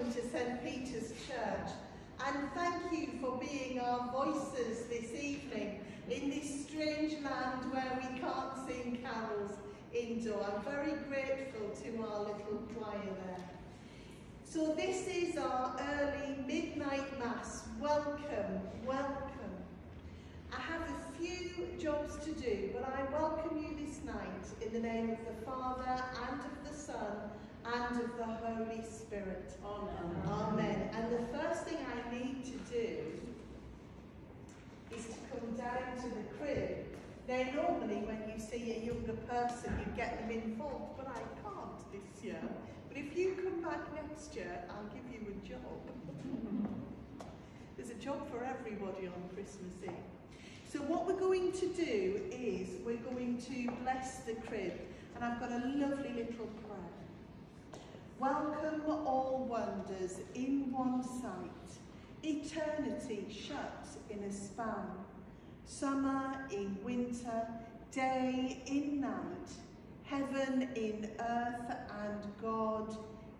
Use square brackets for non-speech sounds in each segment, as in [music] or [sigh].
welcome to St Peter's Church and thank you for being our voices this evening in this strange land where we can't sing carols indoor. I'm very grateful to our little choir there. So this is our early midnight mass. Welcome, welcome. I have a few jobs to do, but I welcome you this night in the name of the Father and of the Son and of the Holy Spirit. Amen. Amen. And the first thing I need to do is to come down to the crib. Now normally when you see a younger person you get them involved, but I can't this year. But if you come back next year, I'll give you a job. [laughs] There's a job for everybody on Christmas Eve. So what we're going to do is we're going to bless the crib. And I've got a lovely little prayer. Welcome all wonders in one sight, eternity shut in a span, summer in winter, day in night, heaven in earth and God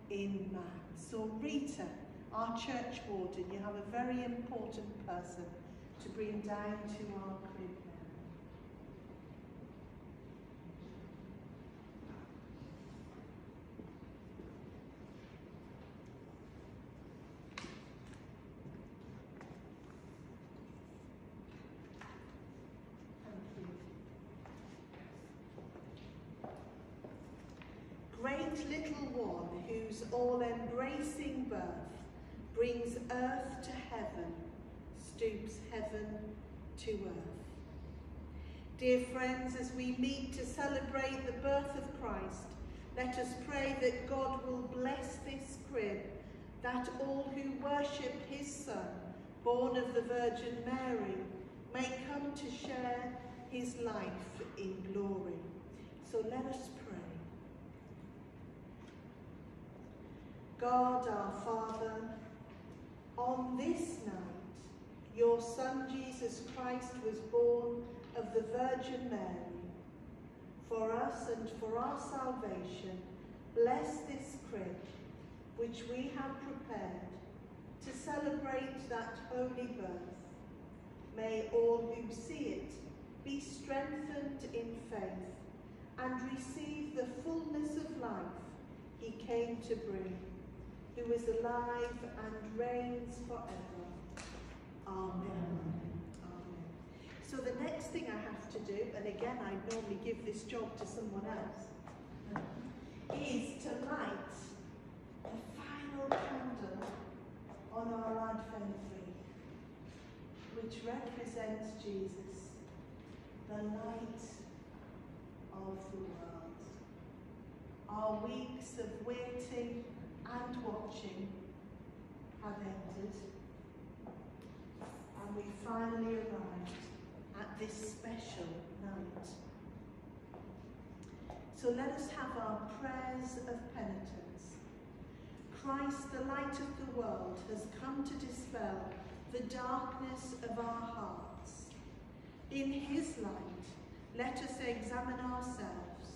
in man. So Rita, our church warden, you have a very important person to bring down to our crib now. Thank Little one whose all-embracing birth brings earth to heaven, stoops heaven to earth. Dear friends, as we meet to celebrate the birth of Christ, let us pray that God will bless this crib, that all who worship his Son, born of the Virgin Mary, may come to share his life in glory. So let us pray. God our Father, on this night, your Son Jesus Christ was born of the Virgin Mary. For us and for our salvation, bless this crib which we have prepared to celebrate that holy birth. May all who see it be strengthened in faith and receive the fullness of life he came to bring, who is alive and reigns forever. Amen. Amen. So the next thing I have to do, and again I normally give this job to someone else, is to light the final candle on our Advent tree, which represents Jesus, the light of the world. Our weeks of waiting and watching have ended and we finally arrived at this special night. So let us have our prayers of penitence. Christ, the light of the world, has come to dispel the darkness of our hearts. In his light, let us examine ourselves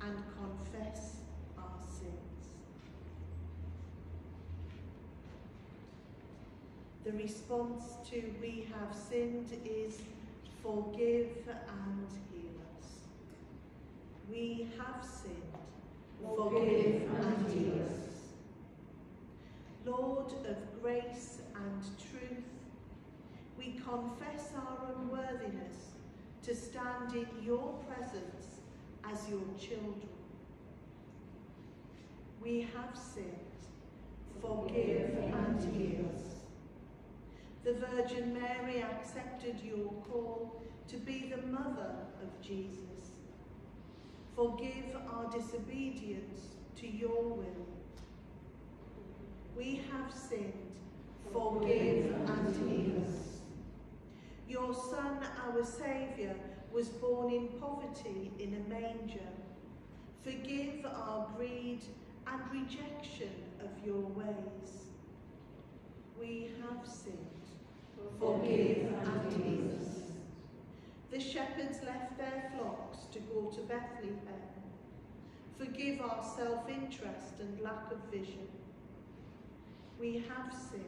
and confess our sins. The response to we have sinned is forgive and heal us. We have sinned, forgive and heal us. Lord of grace and truth, we confess our unworthiness to stand in your presence as your children. We have sinned, forgive and heal us. The Virgin Mary accepted your call to be the mother of Jesus. Forgive our disobedience to your will. We have sinned, forgive and heal us. Your Son, our Saviour, was born in poverty in a manger. Forgive our greed and rejection of your ways. We have sinned. Forgive and us. The shepherds left their flocks to go to Bethlehem. Forgive our self-interest and lack of vision. We have sinned.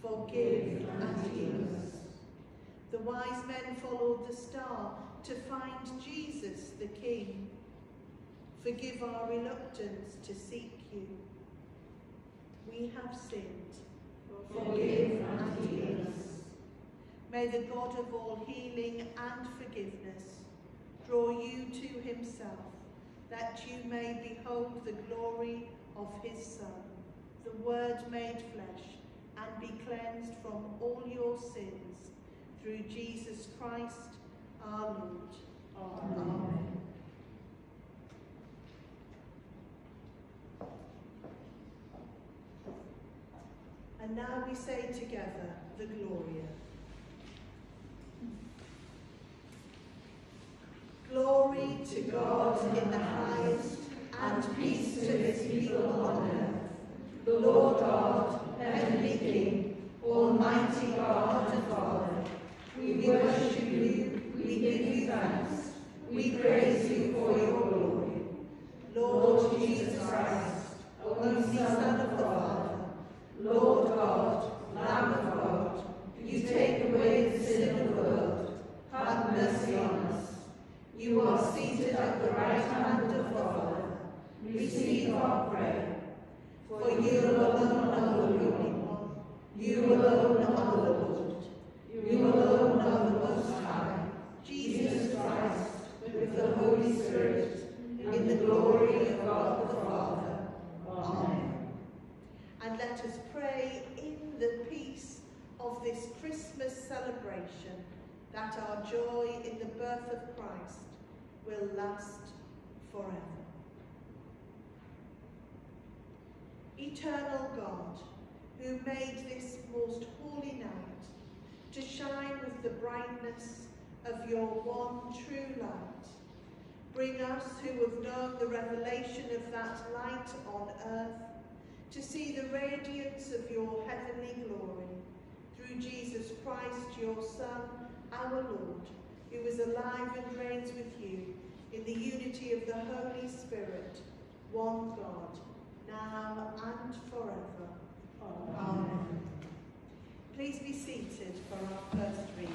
Forgive and heal. The wise men followed the star to find Jesus the King. Forgive our reluctance to seek you. We have sinned. Forgive and heal us. May the God of all healing and forgiveness draw you to himself, that you may behold the glory of his Son, the Word made flesh, and be cleansed from all your sins, through Jesus Christ our Lord. Amen. Amen. And now we say together the Gloria. Glory to God in the highest, and peace to his people on earth. The Lord God, heavenly King, almighty God and Father, we worship you, we give you thanks, we praise you for your glory. Lord Jesus Christ, only Son of Father, Lord God, Lamb of God, you take away the sin of the world. Have mercy on us. You are seated at the right hand of the Father. Receive our prayer. For you alone are the Holy One. You alone are the Lord. You alone are the Most High. Jesus Christ, with the Holy Spirit, in the glory of God the Father. Amen. and let us pray in the peace of this Christmas celebration that our joy in the birth of Christ will last forever. Eternal God, who made this most holy night to shine with the brightness of your one true light, bring us who have known the revelation of that light on earth to see the radiance of your heavenly glory through Jesus Christ, your Son, our Lord, who is alive and reigns with you in the unity of the Holy Spirit, one God, now and forever. Amen. Please be seated for our first reading.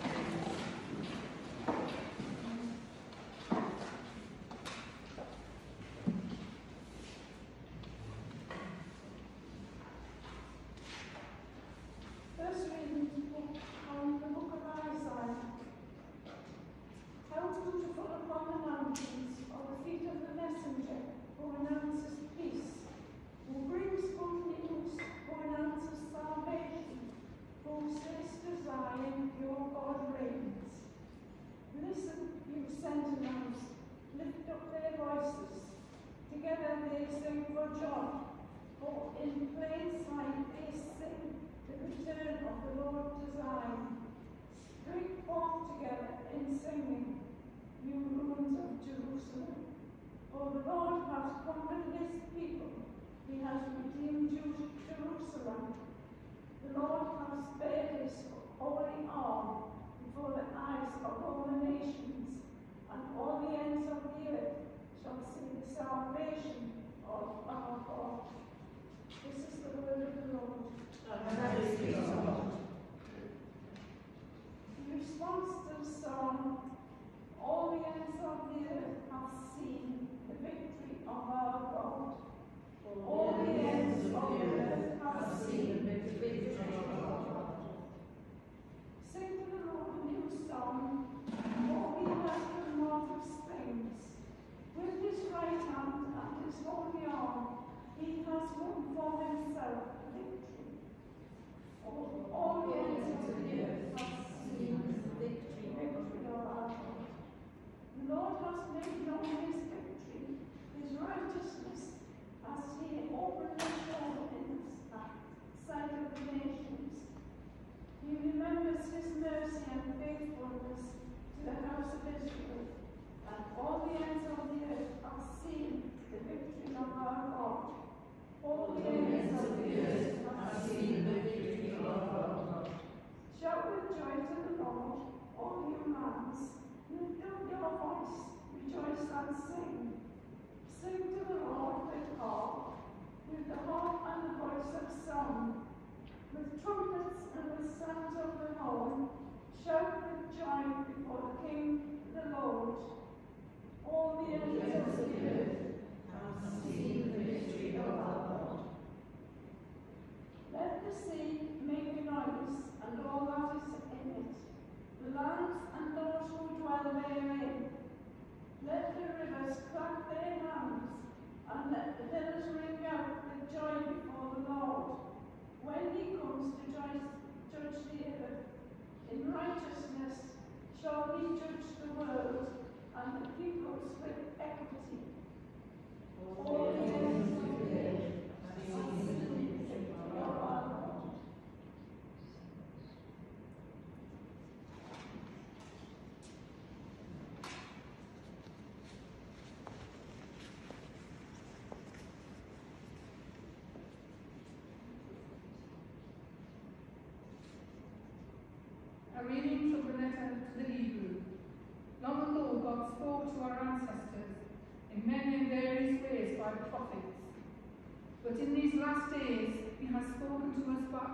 But in these last days he has spoken to us by,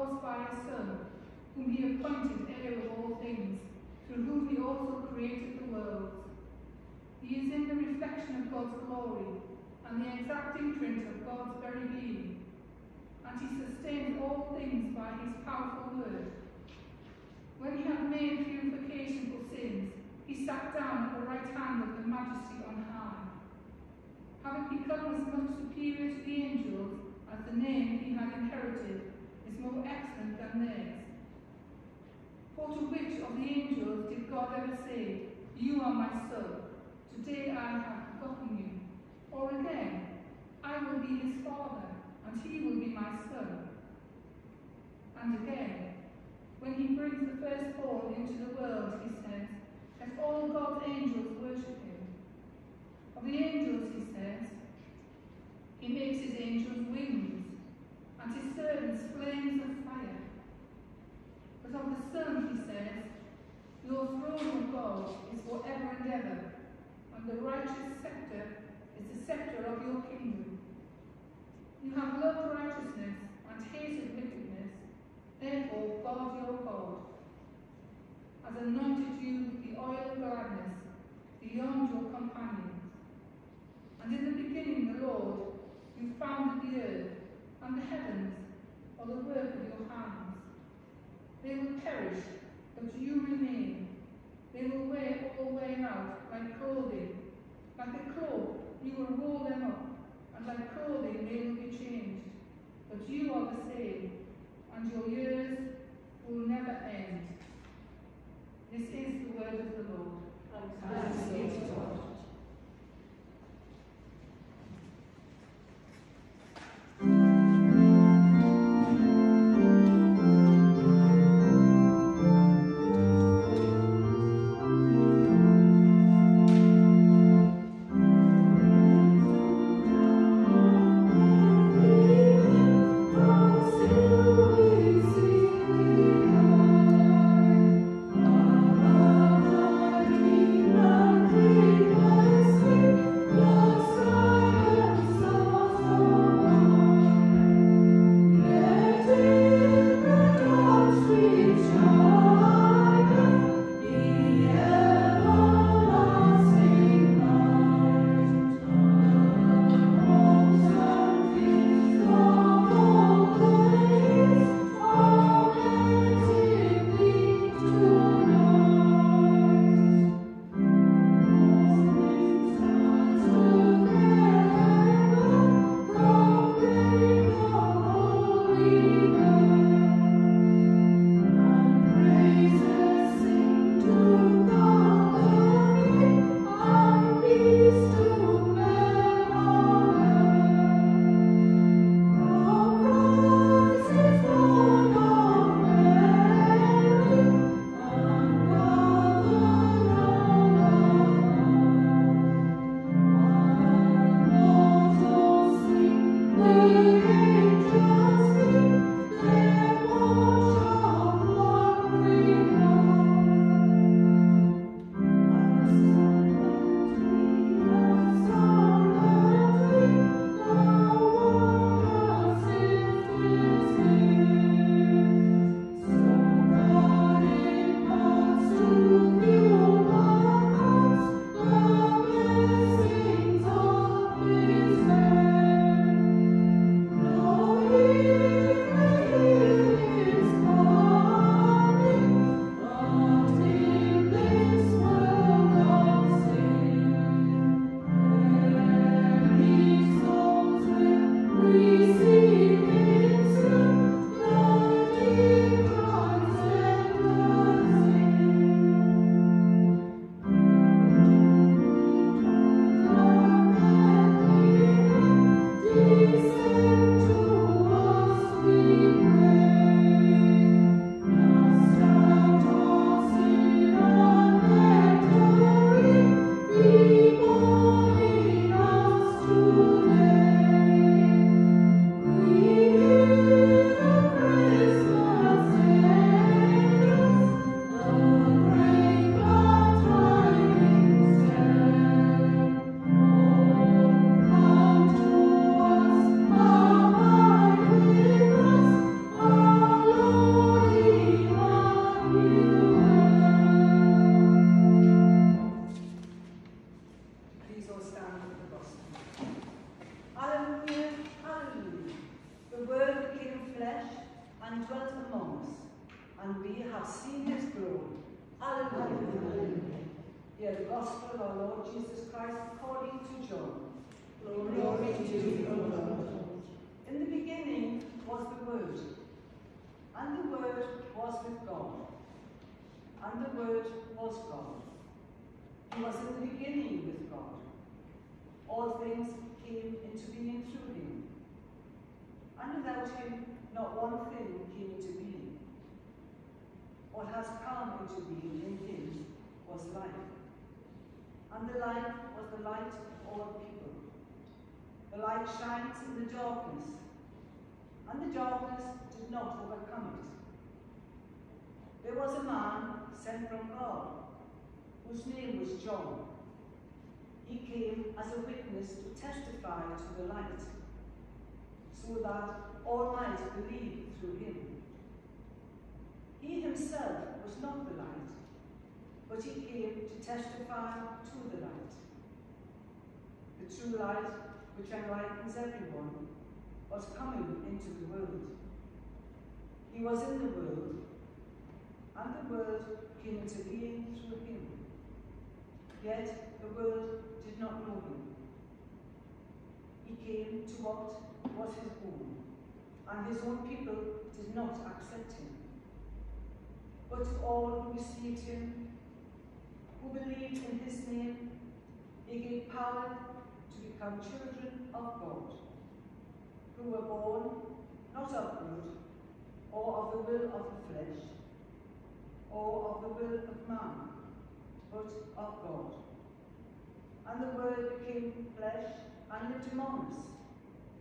us by a Son, whom he appointed heir of all things, through whom he also created the worlds. He is in the reflection of God's glory and the exact imprint of God's very being, and he sustains all things by his powerful word. When he had made purification for sins, he sat down at the right hand of the Majesty on high. Having become as much superior to the angels as the name he had inherited is more excellent than theirs. For to which of the angels did God ever say, You are my son, today I have begotten you? Or again, I will be his father, and he will be my son. And again, when he brings the firstborn into the world, he says, Let all God's angels worship him. Of the angels, he says, He makes his angels wings, and his servants flames of fire. But of the Son, he says, Your throne, O God, is forever and ever, and the righteous scepter is the scepter of your kingdom. You have loved righteousness and hated wickedness. Therefore, God your God has anointed you with the oil of gladness beyond your companions. And in the beginning, the Lord, you founded the earth, and the heavens are the work of your hands. They will perish, but you remain. They will wear all wear out like clothing. Like a cloak, you will roll them up, and like clothing they will be changed. But you are the same, and your years will never end. This is the word of the Lord. Thanks be to God. Witness to testify to the light, so that all might believe through him. He himself was not the light, but he came to testify to the light. The true light, which enlightens everyone, was coming into the world. He was in the world, and the world came into being through him. Yet the world did not know him. He came to what was his own, and his own people did not accept him. But to all who received him, who believed in his name, he gave power to become children of God, who were born not of blood, or of the will of the flesh, or of the will of man, but of God. And the Word became flesh and lived among us,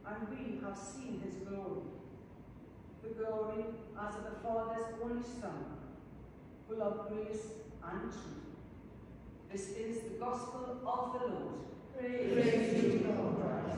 and we have seen his glory, the glory as of the Father's only Son, full of grace and truth. This is the gospel of the Lord. Praise be to God Christ.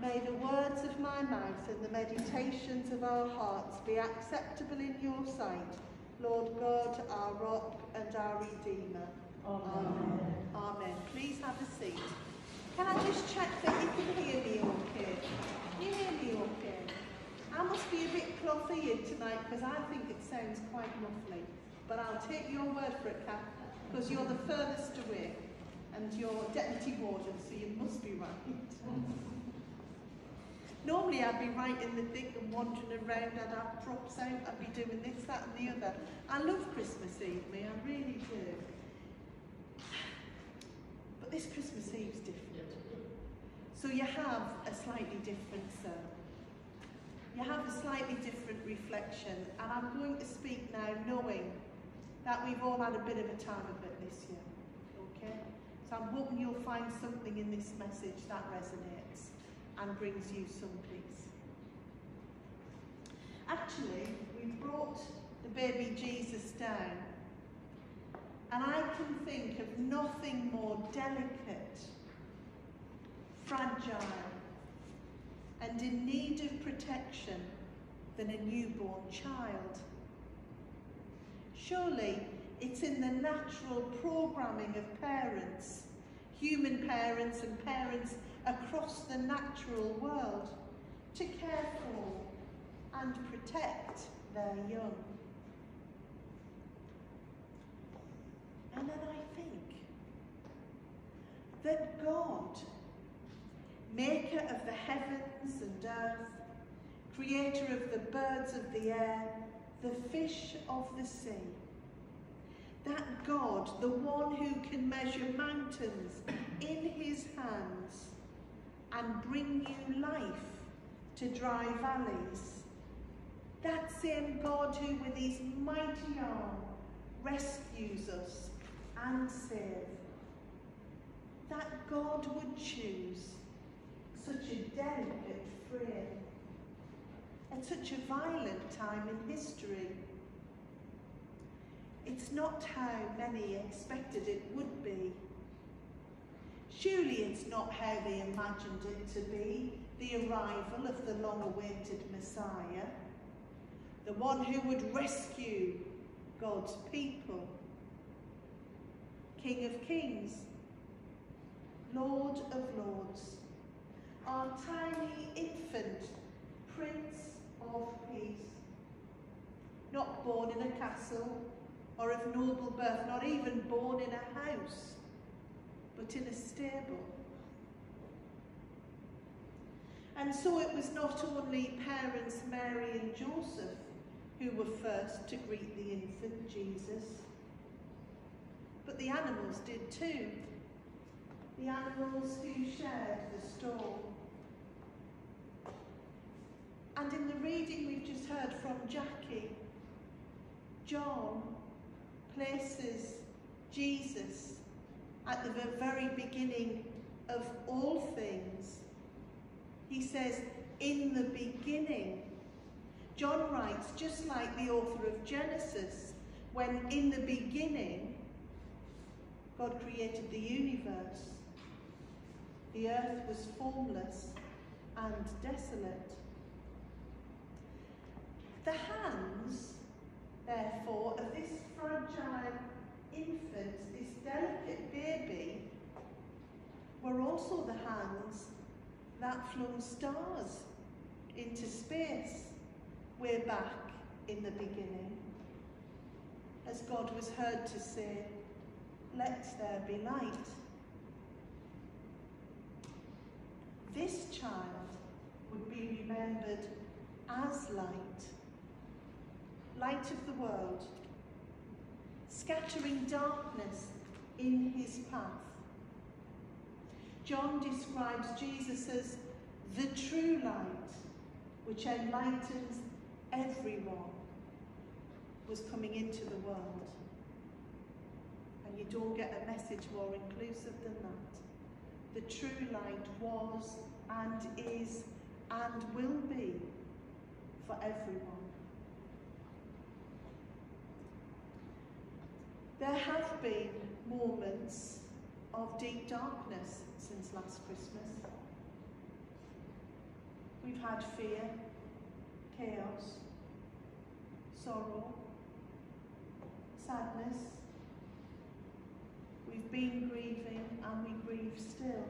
May the words of my mouth and the meditations of our hearts be acceptable in your sight, Lord God, our rock and our Redeemer. Amen. Amen. Please have a seat. Can I just check that you can hear me okay? Can you hear me okay? I must be a bit cloth-eared tonight because I think it sounds quite muffly. But I'll take your word for it, Kath, because you're the furthest away and you're deputy warden, so you must be right. Normally I'd be right in the thick and wandering around, I'd have props out, I'd be doing this, that and the other. I love Christmas Eve, me, I really do. But this Christmas Eve's different. So you have a slightly different sermon. You have a slightly different reflection, and I'm going to speak now knowing that we've all had a bit of a time of it this year. Okay? So I'm hoping you'll find something in this message that resonates and brings you some peace. Actually, we brought the baby Jesus down, and I can think of nothing more delicate, fragile, and in need of protection than a newborn child. Surely it's in the natural programming of parents, human parents and parents across the natural world, to care for and protect their young. And then I think that God, maker of the heavens and earth, creator of the birds of the air, the fish of the sea, that God, the one who can measure mountains in his hands and bring you life to dry valleys, that same God who with his mighty arm rescues us and saves, that God would choose such a delicate frame at such a violent time in history. It's not how many expected it would be. Surely it's not how they imagined it to be, the arrival of the long-awaited Messiah, the one who would rescue God's people. King of Kings, Lord of Lords, our tiny infant Prince of Peace. Not born in a castle or of noble birth, not even born in a house, but in a stable. And so it was not only parents Mary and Joseph who were first to greet the infant Jesus, but the animals did too. The animals who shared the stall. And in the reading we've just heard from Jackie, John places Jesus at the very beginning of all things. He says, in the beginning. John writes, just like the author of Genesis, when in the beginning God created the universe. The earth was formless and desolate. The hands, therefore, of this fragile infant, this delicate baby, were also the hands that flung stars into space way back in the beginning. As God was heard to say, let there be light. This child would be remembered as light, light of the world, scattering darkness in his path. John describes Jesus as the true light, which enlightens everyone, was coming into the world. And you don't get a message more inclusive than that. The true light was and is and will be for everyone. There have been moments of deep darkness since last Christmas. We've had fear, chaos, sorrow, sadness. We've been grieving and we grieve still.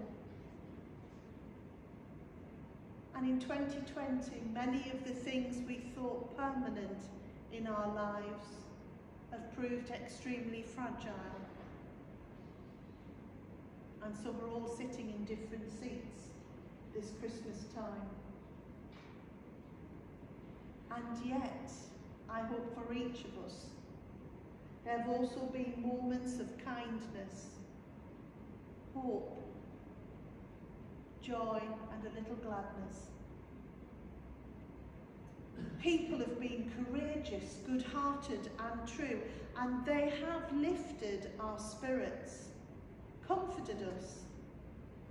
And in 2020, many of the things we thought permanent in our lives have proved extremely fragile. And so we're all sitting in different seats this Christmas time. And yet, I hope for each of us, there have also been moments of kindness, hope, joy and a little gladness. People have been courageous, good-hearted and true, and they have lifted our spirits, comforted us,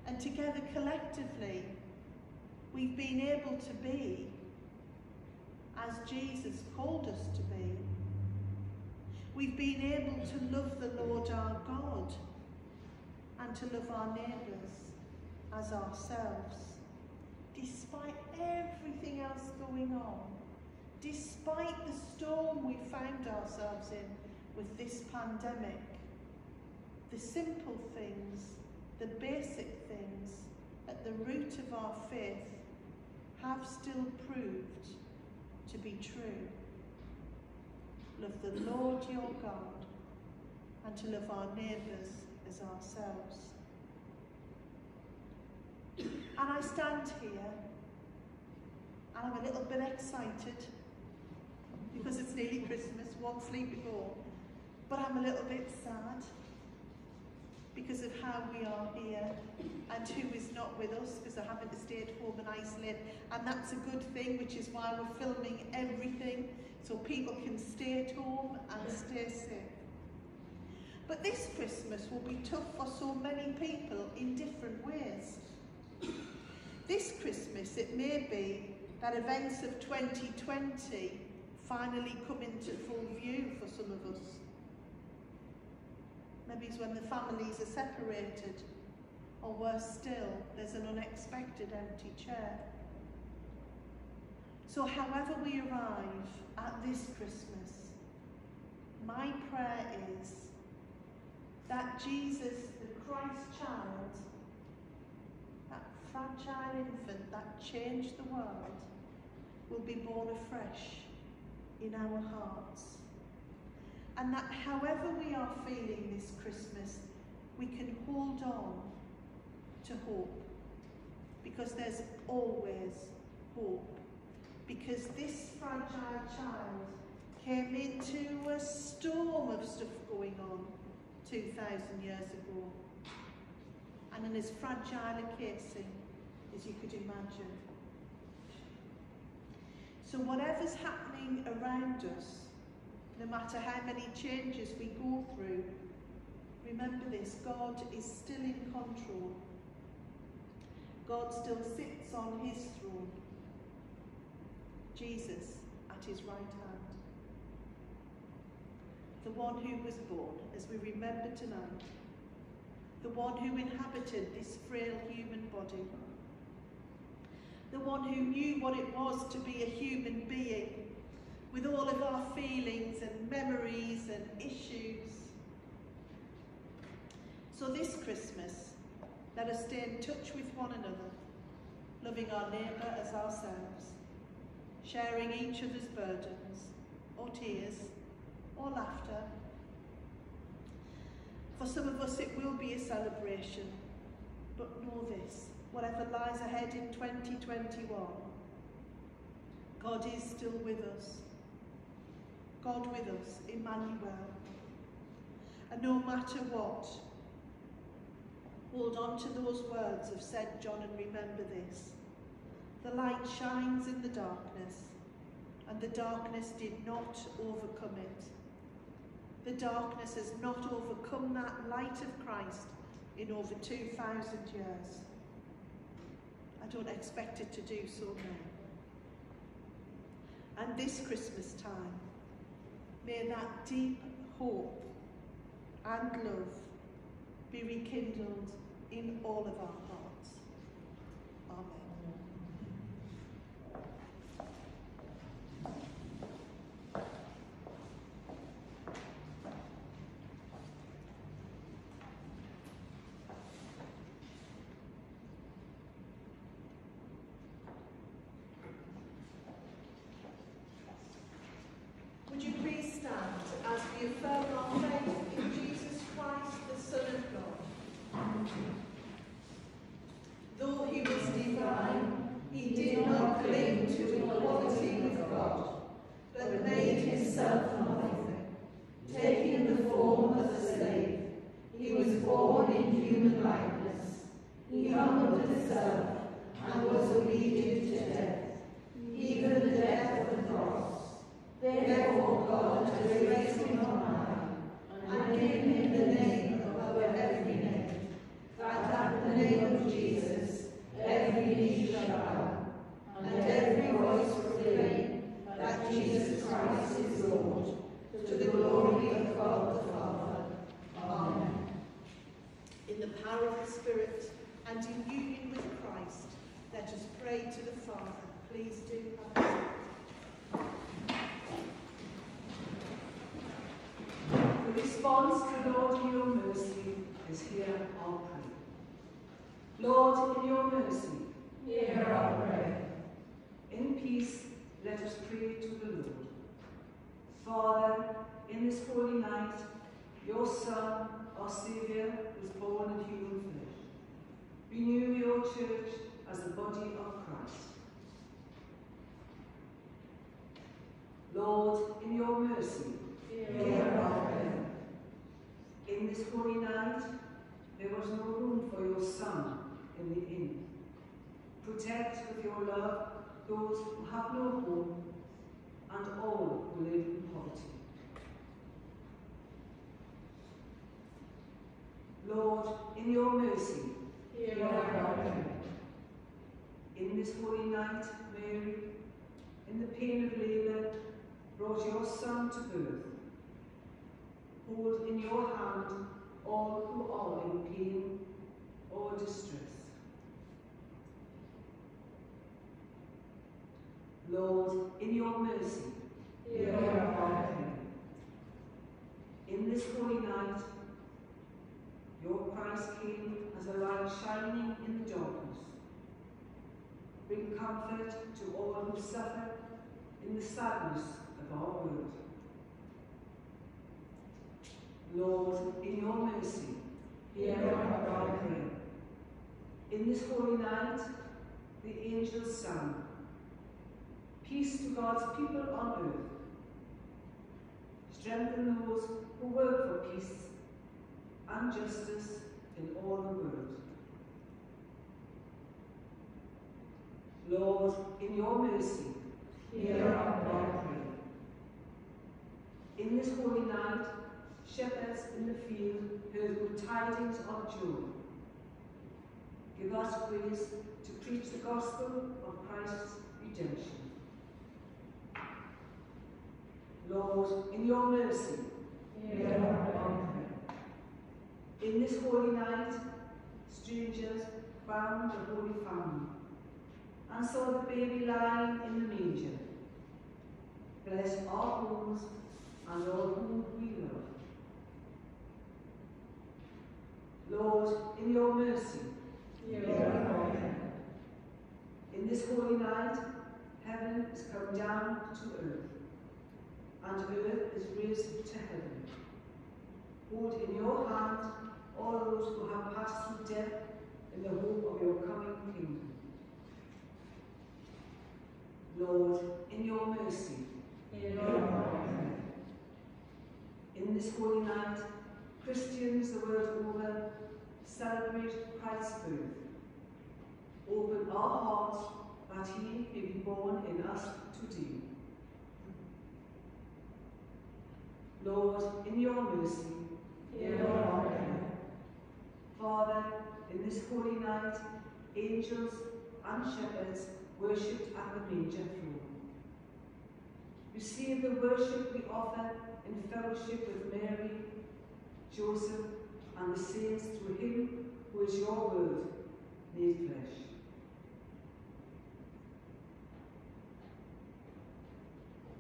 and together collectively we've been able to be as Jesus called us to be. We've been able to love the Lord our God and to love our neighbours as ourselves, despite everything else going on, despite the storm we found ourselves in with this pandemic, the simple things, the basic things at the root of our faith have still proved to be true. Love the Lord your God and to love our neighbours as ourselves. And I stand here and I'm a little bit excited because it's nearly Christmas, one sleep before, but I'm a little bit sad because of how we are here and who is not with us because they're having to stay at home and isolate and that's a good thing which is why we're filming everything so people can stay at home and stay safe. But this Christmas will be tough for so many people in different ways. This Christmas it may be that events of 2020 finally come into full view for some of us. Maybe it's when the families are separated, or worse still, there's an unexpected empty chair. So however we arrive at this Christmas, my prayer is that Jesus, the Christ child, fragile infant that changed the world, will be born afresh in our hearts. And that however we are feeling this Christmas, we can hold on to hope. Because there's always hope. Because this fragile child came into a storm of stuff going on 2,000 years ago. And in as fragile casing as you could imagine. So whatever's happening around us, no matter how many changes we go through, remember this, God is still in control. God still sits on his throne. Jesus at his right hand. The one who was born, as we remember tonight, the one who inhabited this frail human body, the one who knew what it was to be a human being with all of our feelings and memories and issues. So this Christmas, let us stay in touch with one another, loving our neighbour as ourselves, sharing each other's burdens, or tears, or laughter. For some of us it will be a celebration, but know this, whatever lies ahead in 2021, God is still with us. God with us, Emmanuel. And no matter what, hold on to those words of St. John and remember this. The light shines in the darkness, and the darkness did not overcome it. The darkness has not overcome that light of Christ in over 2,000 years. I don't expect it to do so now. And this Christmas time, may that deep hope and love be rekindled in all of our hearts. Your Son, our Saviour, was born in human flesh. Renew your church as the body of Christ. Lord, in your mercy, Hear our prayer. In this holy night, there was no room for your Son in the inn. Protect with your love those who have no home and all who live in poverty. Lord, in your mercy, Hear our prayer. in this holy night, Mary, in the pain of labour, brought your Son to birth. Hold in your hand all who are in pain or distress. Lord, in your mercy, Hear our prayer. in this holy night, Christ came as a light shining in the darkness. Bring comfort to all who suffer in the sadness of our world. Lord, in your mercy, hear our prayer. In this holy night, the angels sang, Peace to God's people on earth. Strengthen those who work for peace and justice in all the world. Lord, in your mercy, hear our prayer. In this holy night, shepherds in the field heard good tidings of joy. Give us grace to preach the gospel of Christ's redemption. Lord, in your mercy, hear our prayer. In this holy night, strangers found the Holy Family and saw the baby lying in the manger. Bless our homes and all whom we love. Lord, in your mercy, hear our prayer. In this holy night, heaven is come down to earth, and earth is raised to heaven. Hold in your hand all those who have passed through death in the hope of your coming kingdom. Lord, in your mercy, our. In this holy night, Christians the world over celebrate Christ's birth. Open our hearts that he may be born in us today. Lord, in your mercy, our prayer. Father, in this holy night, angels and shepherds worshipped at the manger throne. Receive the worship we offer in fellowship with Mary, Joseph, and the saints through him who is your word made flesh.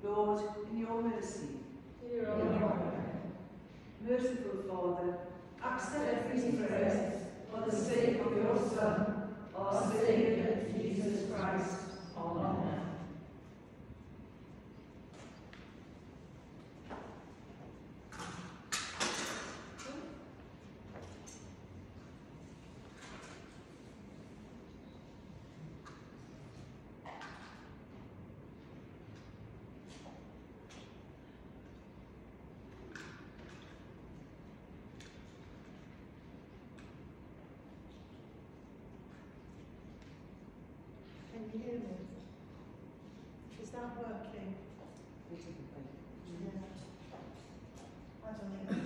Lord, in your mercy, merciful Father, Accept these prayers for the sake of your Son, our Saviour, Jesus Christ. Amen. Can you hear me? Is that working? Yeah. I don't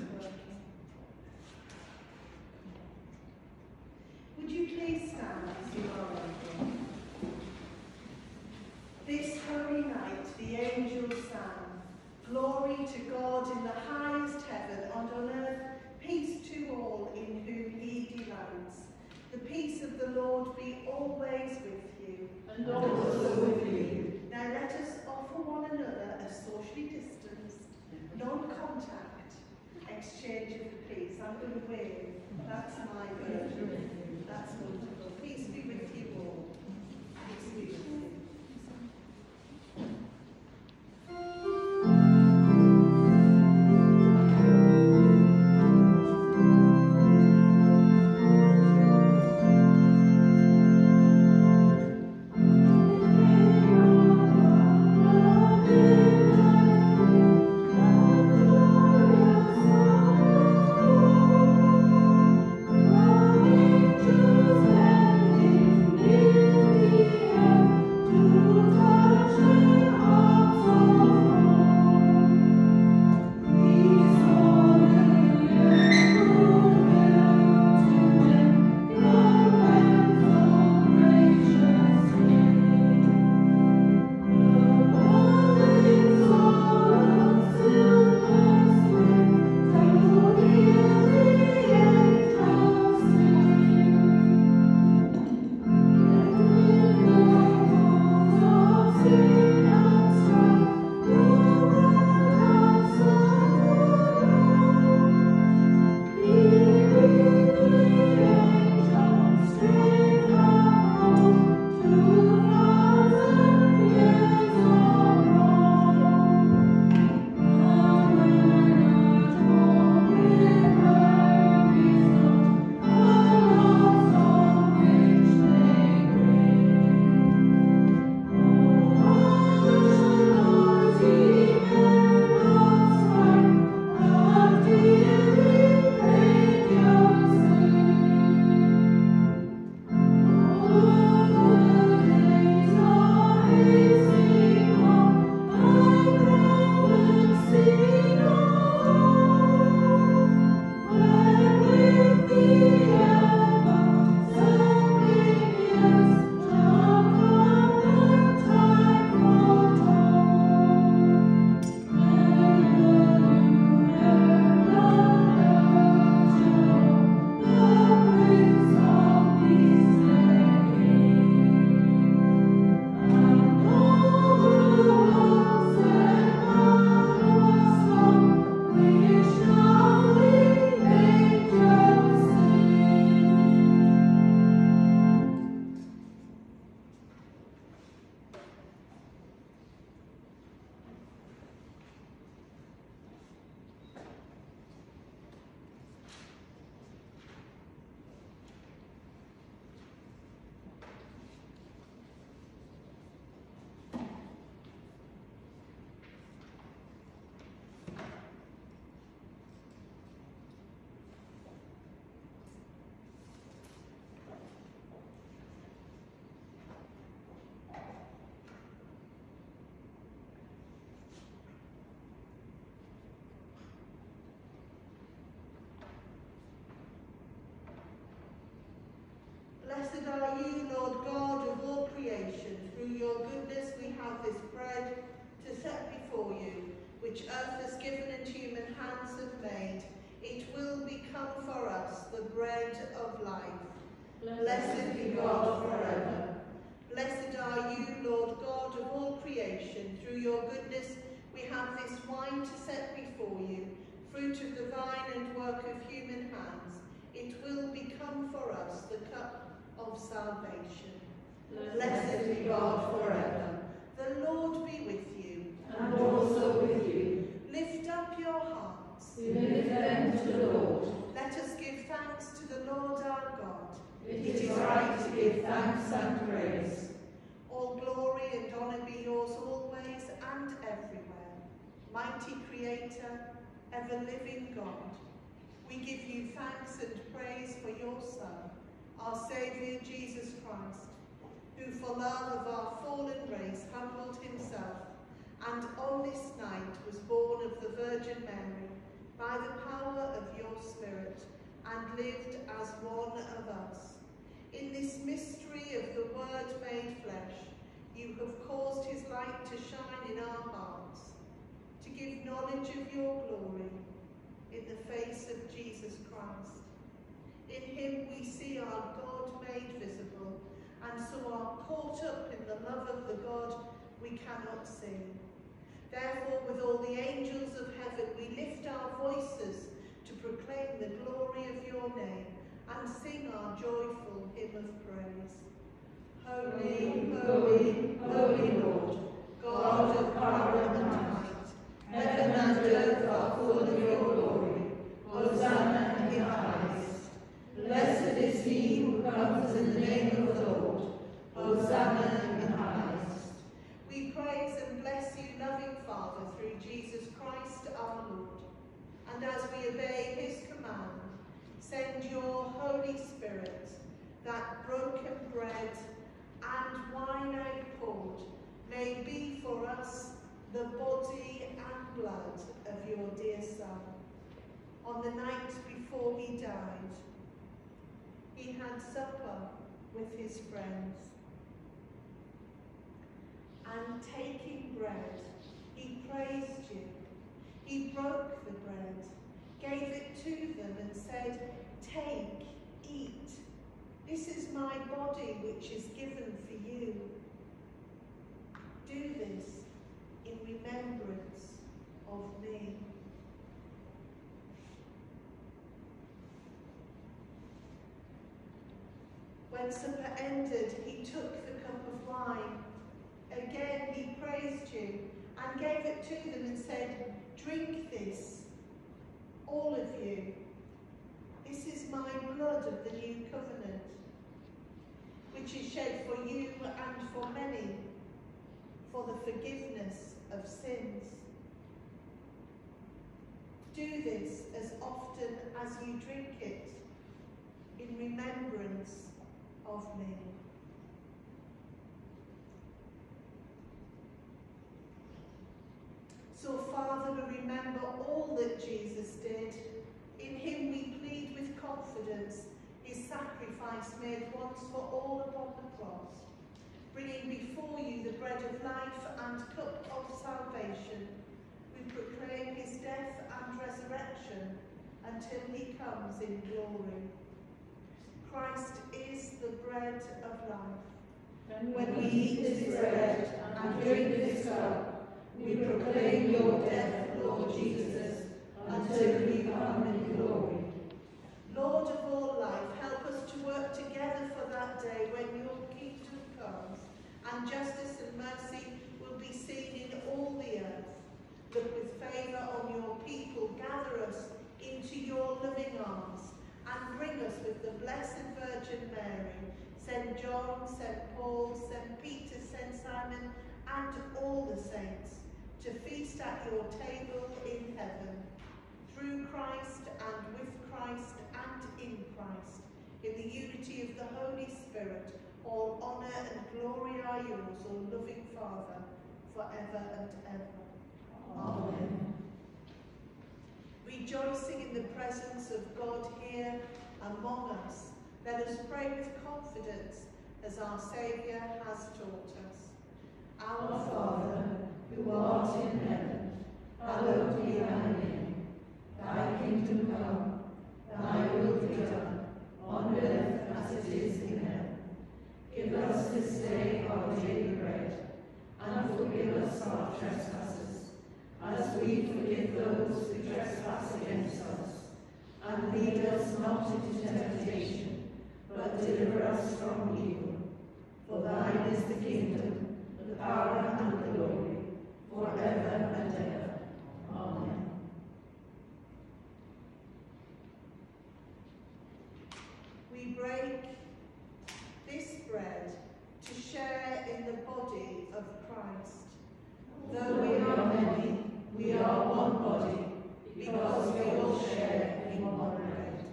blessed are you give you thanks and praise for your Son, our Saviour Jesus Christ, who for love of our fallen race humbled himself and on this night was born of the Virgin Mary by the power of your Spirit and lived as one of us. In this mystery of the Word made flesh, you have caused his light to shine in our hearts, to give knowledge of your glory in the face of Jesus Christ. In him we see our God made visible, and so are caught up in the love of the God we cannot see. Therefore, with all the angels of heaven, we lift our voices to proclaim the glory of your name and sing our joyful hymn of praise. Holy, holy, holy Lord, God of power and might, heaven and earth are full of your glory. Hosanna in the highest. Blessed is he who comes in the name of the Lord. Hosanna in the highest. We praise and bless you, loving Father, through Jesus Christ our Lord. And as we obey his command, send your Holy Spirit, that broken bread and wine I poured may be for us the body and blood of your dear Son. On the night before he died, he had supper with his friends. And taking bread, he praised you. He broke the bread, gave it to them and said, Take, eat. This is my body which is given for you. Do this in remembrance of me. When supper ended, he took the cup of wine. Again he praised you and gave it to them and said, Drink this, all of you. This is my blood of the new covenant, which is shed for you and for many for the forgiveness of sins. Do this as often as you drink it in remembrance of me. So, Father, we remember all that Jesus did. In him we plead with confidence his sacrifice made once for all upon the cross, bringing before you the bread of life and cup of salvation. We proclaim his death and resurrection until he comes in glory. Christ is the bread of life. When we eat this bread and drink this cup, we proclaim your death, Lord Jesus, until we come in glory. Lord of all life, help us to work together for that day when your kingdom comes and justice and mercy will be seen in all the earth. Look with favour on your people, gather us into your loving arms and bring us with the Blessed Virgin Mary, St. John, St. Paul, St. Peter, St. Simon, and all the saints, to feast at your table in heaven. Through Christ and with Christ and in Christ, in the unity of the Holy Spirit, all honour and glory are yours, O loving Father, forever and ever. Amen. Rejoicing in the presence of God here among us, let us pray with confidence as our Saviour has taught us. Our Father, who art in heaven, hallowed be thy name. Thy kingdom come, thy will be done, on earth as it is in heaven. Give us this day our daily bread, and forgive us our trespasses, as we forgive those who trespass against us. And lead us not into temptation, but deliver us from evil. For thine is the kingdom, the power, and the glory, forever and ever. Amen. We break this bread to share in the body of Christ. Though we are many, we are one body, because we all share in one bread.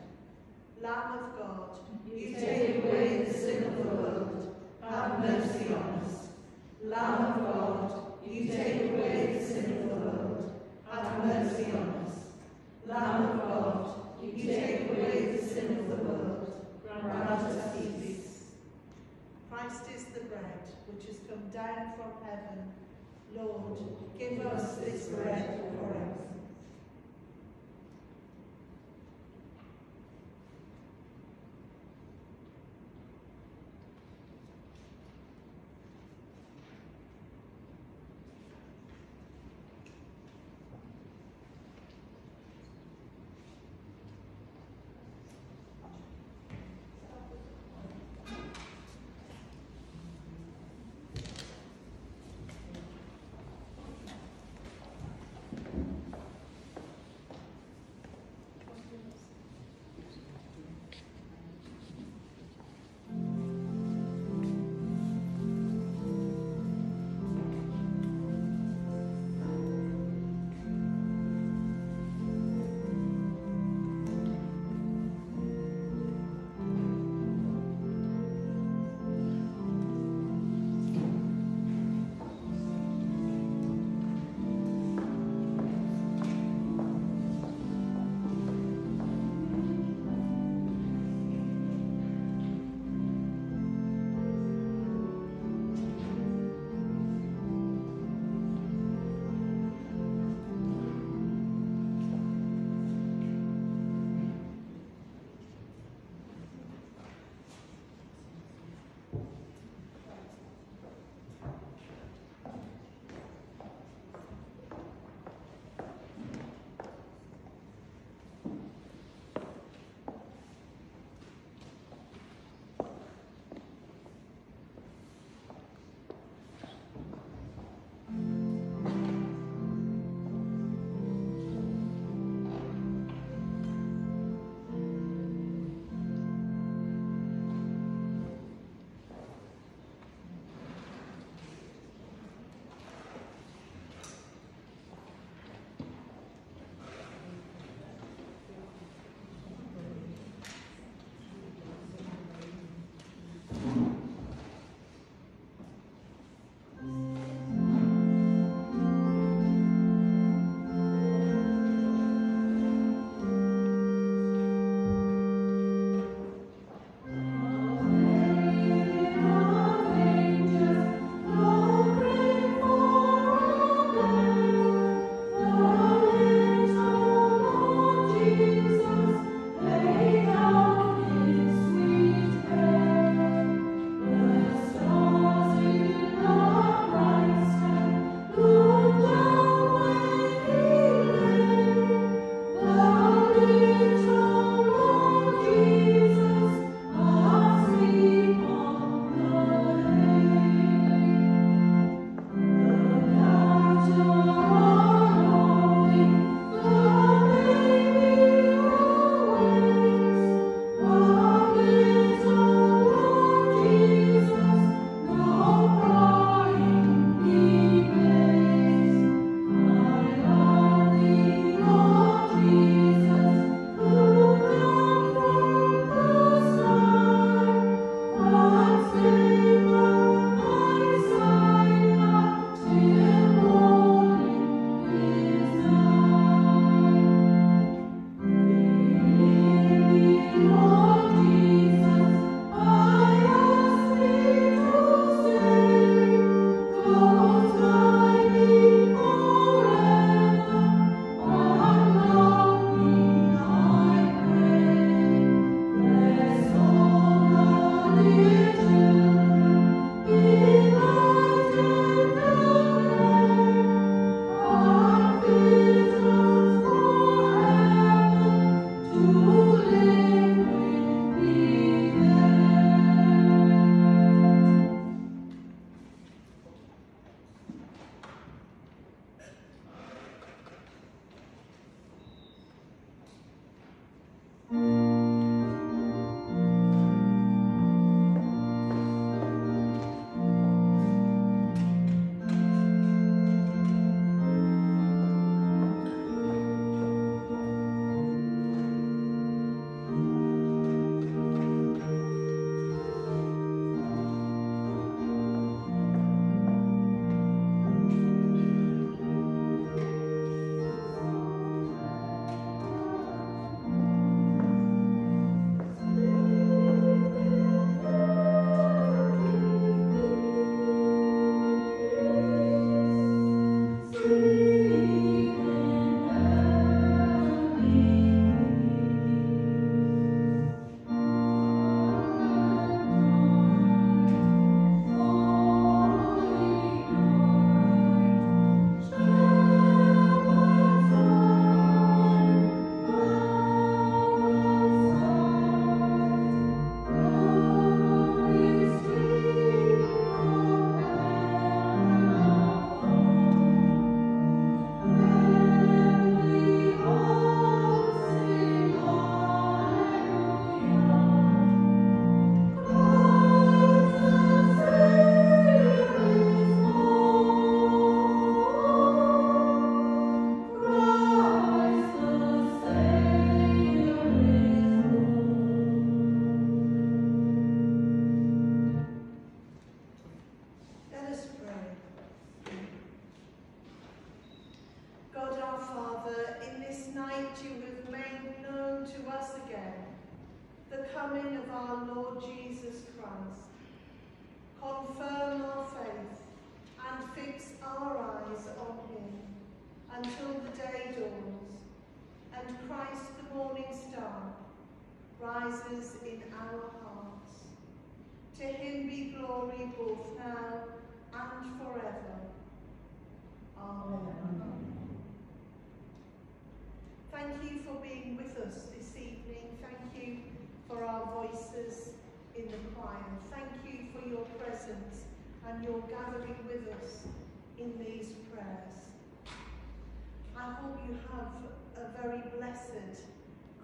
Lamb of God, You take away the sin of the world, have mercy on us. Lamb of God, you take away the sin of the world, have mercy on us. Lamb of God, you take away the sin of the world, grant us peace. Christ is the bread which has come down from heaven. Lord, give us this bread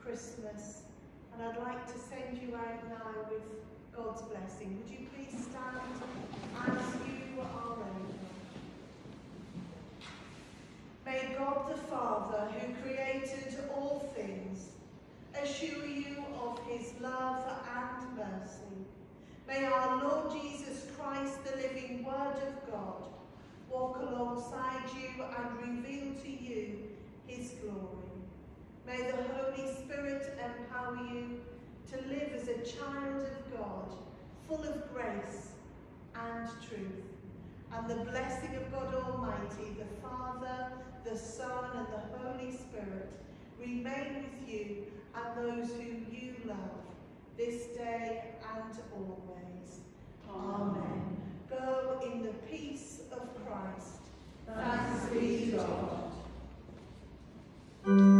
Christmas and I'd like to send you out now with God's blessing. Would you please stand as you are? May God the Father, who created all things, assure you of his love and mercy. May our Lord Jesus Christ, the living Word of God, walk alongside you and reveal to you his glory. May the Holy Spirit empower you to live as a child of God, full of grace and truth. And the blessing of God Almighty, the Father, the Son, and the Holy Spirit remain with you and those whom you love, this day and always. Amen. Go in the peace of Christ. Thanks be to God.